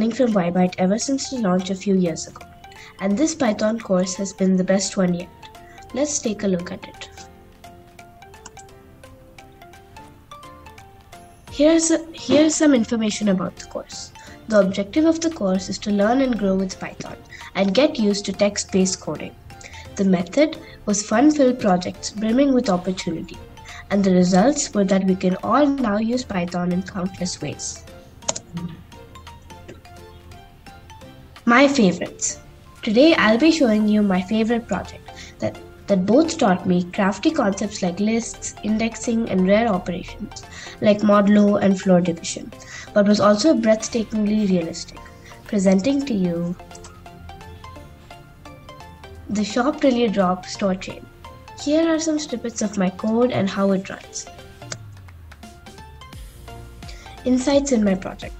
learning from WIBYTE ever since the launch a few years ago, and this Python course has been the best one yet. Let's take a look at it. Here's, a, here's some information about the course. The objective of the course is to learn and grow with Python and get used to text based coding. The method was fun filled projects brimming with opportunity, and the results were that we can all now use Python in countless ways. My favorites. Today I'll be showing you my favorite project that, that both taught me crafty concepts like lists, indexing, and rare operations like modulo and floor division, but was also breathtakingly realistic. Presenting to you the shop you drop store chain. Here are some snippets of my code and how it runs. Insights in my project.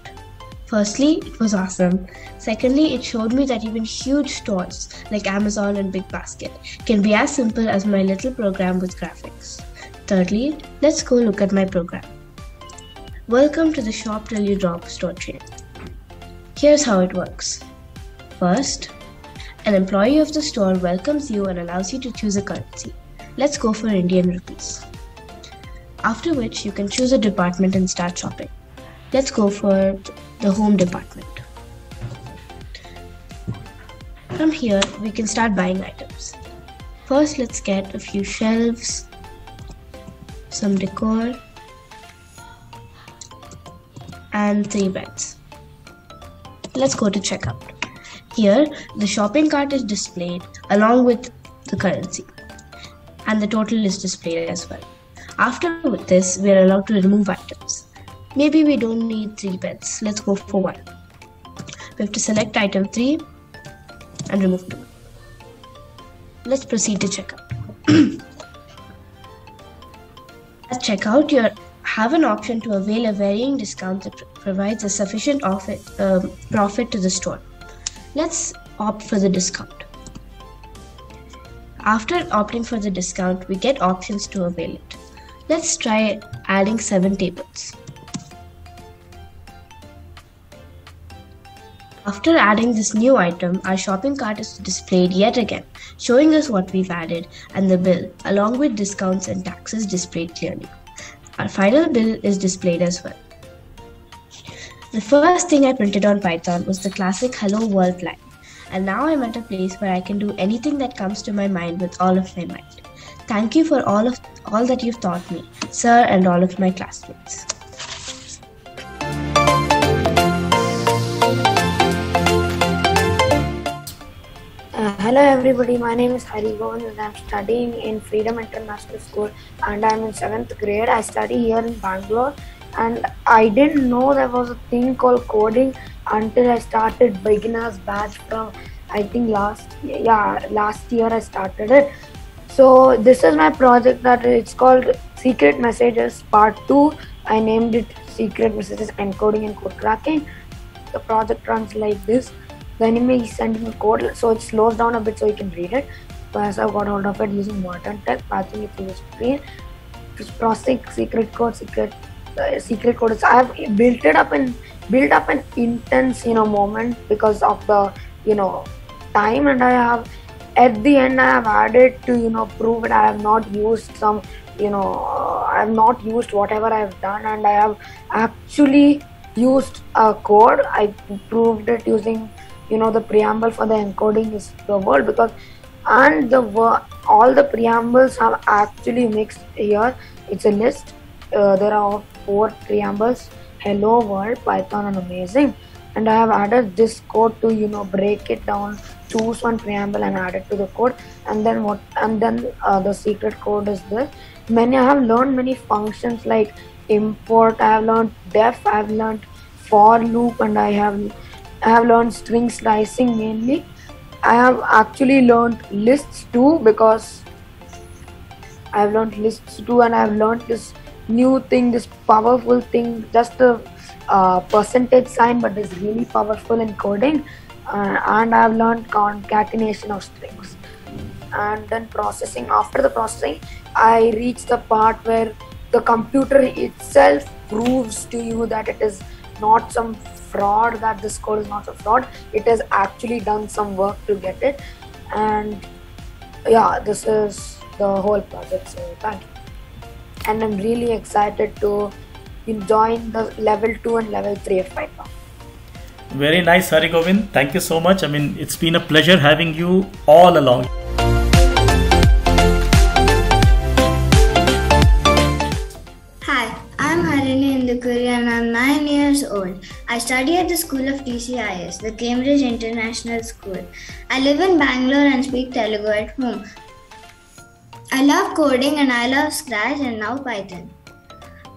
Firstly, it was awesome. Secondly, it showed me that even huge stores like Amazon and Big Basket can be as simple as my little program with graphics. Thirdly, let's go look at my program. Welcome to the shop till you drop store chain. Here's how it works. First, an employee of the store welcomes you and allows you to choose a currency. Let's go for Indian rupees. After which, you can choose a department and start shopping. Let's go for the home department. From here, we can start buying items. First, let's get a few shelves, some decor, and three beds. Let's go to checkout. Here, the shopping cart is displayed along with the currency, and the total is displayed as well. After this, we are allowed to remove items. Maybe we don't need three beds. Let's go for one. We have to select item 3 and remove 2. Let's proceed to checkout. At checkout, you have an option to avail a varying discount that provides a sufficient offer, uh, profit to the store. Let's opt for the discount. After opting for the discount, we get options to avail it. Let's try adding 7 tables. After adding this new item, our shopping cart is displayed yet again, showing us what we've added and the bill, along with discounts and taxes displayed clearly. Our final bill is displayed as well. The first thing I printed on Python was the classic Hello World line, and now I'm at a place where I can do anything that comes to my mind with all of my might. Thank you for all of all that you've taught me, sir, and all of my classmates. Uh, hello everybody, my name is Hari Govind and I'm studying in Freedom International School and I'm in 7th grade. I study here in Bangalore and I didn't know there was a thing called coding until I started beginners batch from I think last yeah last year I started it. So this is my project that it's called Secret Messages Part 2. I named it Secret Messages Encoding and Code Cracking. The project runs like this the enemy is sending a code so it slows down a bit so you can read it. So as I got hold of it using modern tech patching it through the screen. Processing secret code secret uh, secret code. So I have built it up and built up an intense you know moment because of the you know time. And I have at the end I have added to you know prove it. I have not used some you know uh, I have not used whatever I have done. And I have actually used a code. I proved it using you know the preamble for the encoding is the world because and the all the preambles have actually mixed here. It's a list. Uh, there are four preambles. Hello world python and amazing. And i have added this code to you know break it down choose one preamble and add it to the code. And then what and then uh, the secret code is this. Many i have learned many functions like import i have learned def i have learned for loop and i have I have learned string slicing mainly. I have actually learned lists too because I have learned lists too and I have learned this new thing, this powerful thing, just a uh, percentage sign but it's really powerful in coding uh, and I have learned concatenation of strings and then processing. After the processing, I reach the part where the computer itself proves to you that it is not some fraud that this code is not a fraud. It has actually done some work to get it. And yeah this is the whole project so thank you. And i'm really excited to join the level 2 and level 3 of python very nice hari govind. Thank you so much. I mean it's been a pleasure having you all along years old. I study at the school of TCIS, the Cambridge International School. I live in Bangalore and speak Telugu at home. I love coding and I love Scratch and now Python.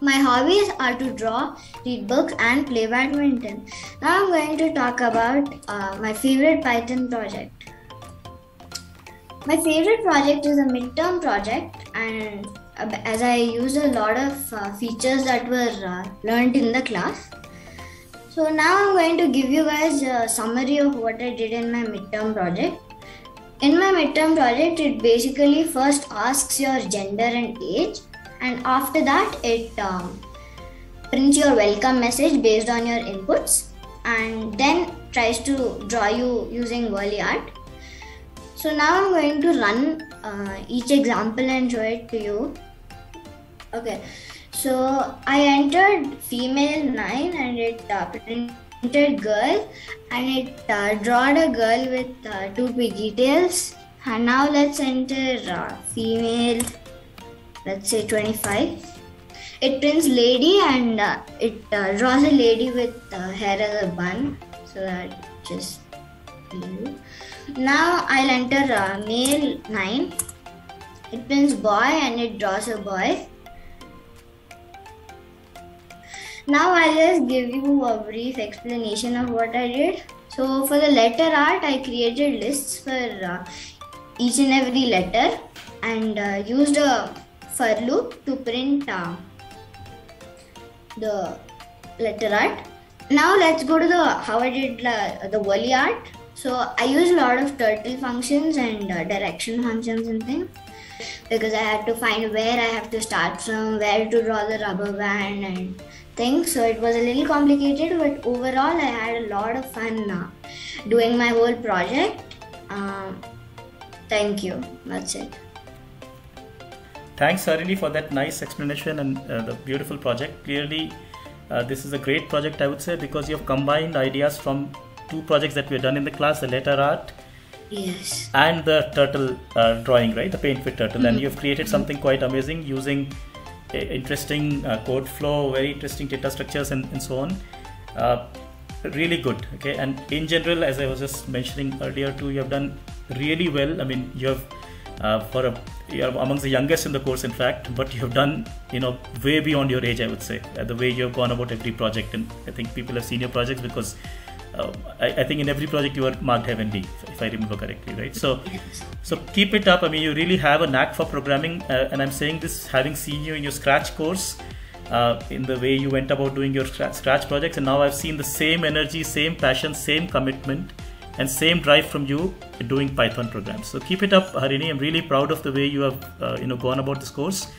My hobbies are to draw, read books, and play badminton. Now I'm going to talk about uh, my favorite Python project. My favorite project is a midterm project, and as I used a lot of uh, features that were uh, learned in the class. So now I'm going to give you guys a summary of what I did in my midterm project. In my midterm project, it basically first asks your gender and age, and after that, it um, prints your welcome message based on your inputs, and then tries to draw you using WorleyArt. So now I'm going to run uh, each example and show it to you. Okay, so I entered female 9 and it uh, printed girl and it uh, drawed a girl with uh, two pigtails. And now let's enter uh, female, let's say 25. It prints lady and uh, it uh, draws a lady with uh, hair as a bun. So that just now I'll enter male 9. It prints boy and it draws a boy. Now I'll just give you a brief explanation of what I did. So for the letter art, I created lists for uh, each and every letter and uh, used a for loop to print uh, the letter art. Now let's go to the how I did uh, the art. So I used a lot of turtle functions and uh, direction functions and things because I had to find where I have to start from, where to draw the rubber band and things. So it was a little complicated, but overall I had a lot of fun uh, doing my whole project. Um, thank you. That's it. Thanks, Harini, for that nice explanation and uh, the beautiful project. Clearly, uh, this is a great project, I would say, because you have combined ideas from two projects that we have done in the class the letter art yes and the turtle uh, drawing right the paint with turtle mm-hmm. and you've created something quite amazing using interesting uh, code flow very interesting data structures and, and so on. Uh, really good okay? And in general as i was just mentioning earlier too you have done really well. I mean you have uh, for a you are amongst the youngest in the course in fact but you have done you know way beyond your age i would say uh, the way you have gone about every project. And i think people have seen your projects because uh, I, I, think in every project you are marked heavenly, if I remember correctly, right? So, so keep it up. I mean, you really have a knack for programming, uh, and I'm saying this having seen you in your Scratch course, uh, in the way you went about doing your Scratch projects, and now I've seen the same energy, same passion, same commitment, and same drive from you doing Python programs. So keep it up, Harini. I'm really proud of the way you have, uh, you know, gone about this course.